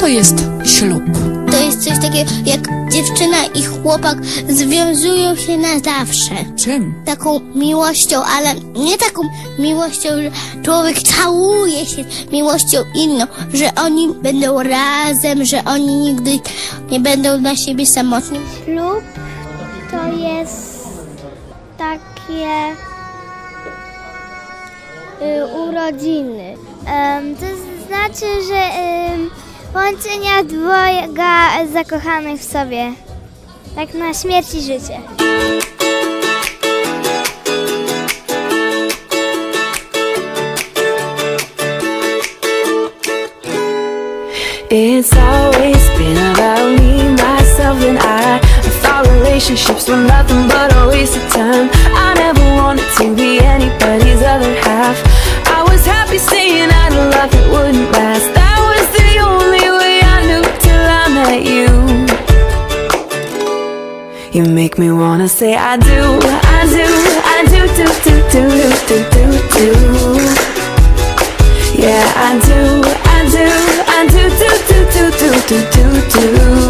to jest ślub? To jest coś takiego, jak dziewczyna i chłopak związują się na zawsze. Czym? Taką miłością, ale nie taką miłością, że człowiek całuje się miłością inną, że oni będą razem, że oni nigdy nie będą dla siebie samotni. Ślub to jest takie y, urodziny. Em, to znaczy, że em, łączenia dwojga zakochanych w sobie. Tak na śmierć i życie. It's always been about me, myself, and I. I thought relationships were nothing but a waste of You make me wanna say I do, I do, I do, do, do, do, do, do, do, do. Yeah, I do, I do, I do, do, do, do, do, do, do,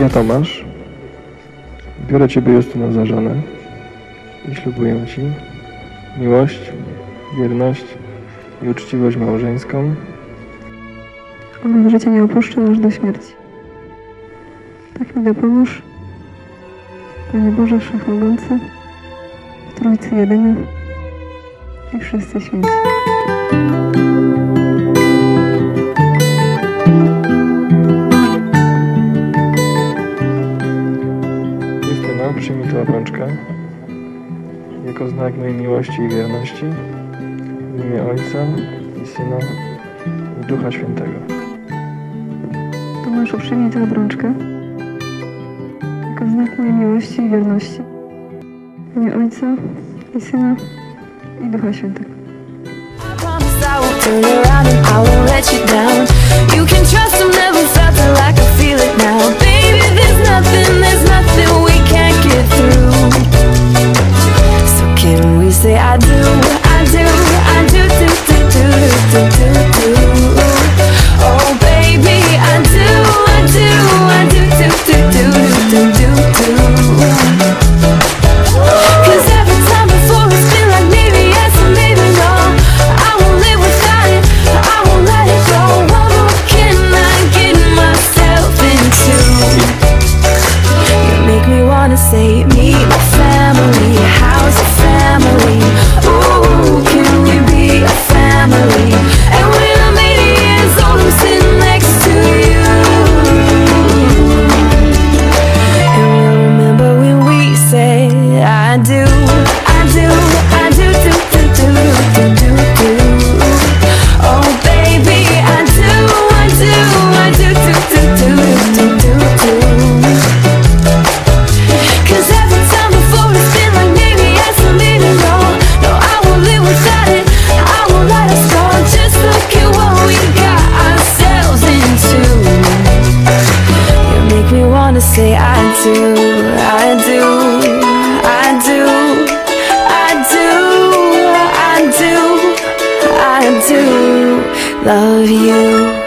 Ja Tomasz, biorę Ciebie Justyna za żonę i ślubuję Ci miłość, wierność i uczciwość małżeńską Od życia nie opuszczę aż do śmierci. Tak mi dopomóż, Panie Boże Wszechmogący, Trójcy Jedyny i wszyscy święci. Justyna, przyjmij tę obrączkę jako znak mojej miłości i wierności w imię Ojca i Syna i Ducha Świętego. Tomaszu, przyjmij tę obrączkę znak mojej miłości i wierności w imię Ojca i Syna i Ducha Świętego. I promise I will turn around and I won't let you down. You can trust I've never I do, I do, I do, do, do, do, do, do, do. Oh baby, I do, I do, I do, do, do, do, do, do, do. Cause every time before it's been like maybe I yes and maybe no. No, I won't live without it. I won't let us go. Just look at what we got ourselves into. You make me wanna say I do, I do, I do, I do, I do, I do love you.